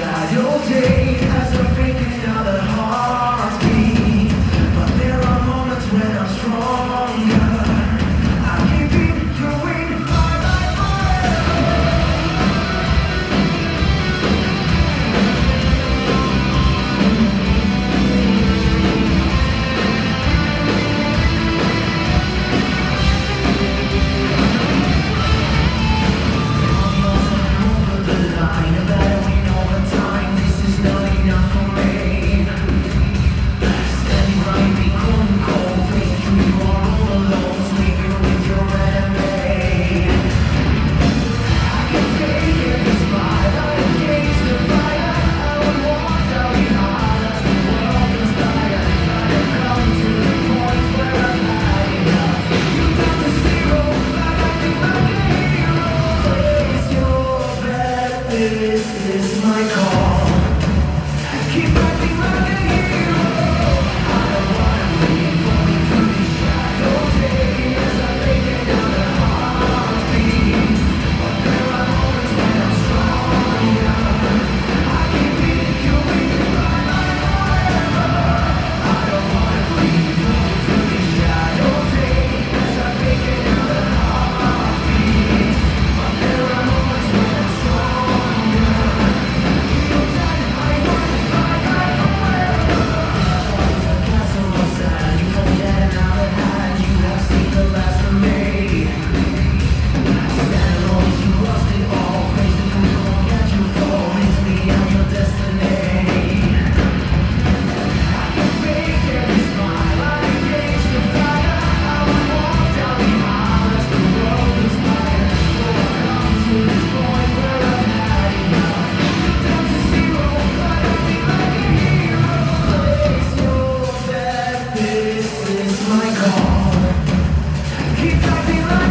ya yo Keep acting like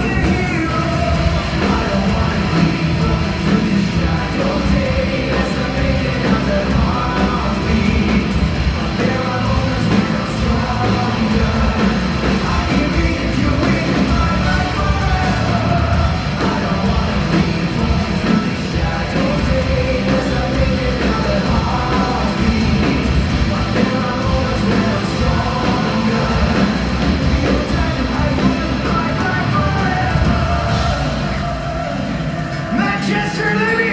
want